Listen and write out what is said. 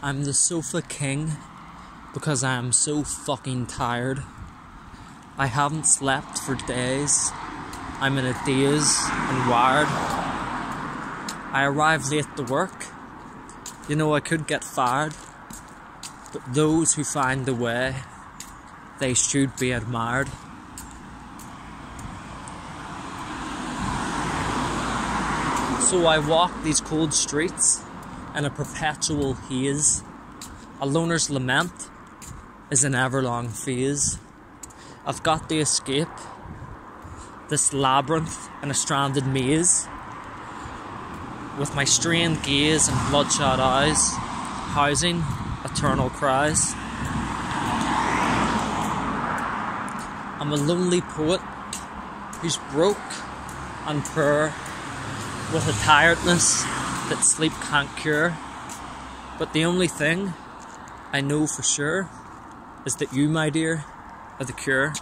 I'm the sofa king because I am so fucking tired. I haven't slept for days. I'm in a daze and wired. I arrive late to work. You know, I could get fired. But those who find the way, they should be admired. So I walk these cold streets in a perpetual haze. A loner's lament is an everlong phase. I've got to escape this labyrinth in a stranded maze. With my strained gaze and bloodshot eyes, housing eternal cries. I'm a lonely poet who's broke and poor with a tiredness that sleep can't cure. But the only thing I know for sure is that you, my dear, are the cure.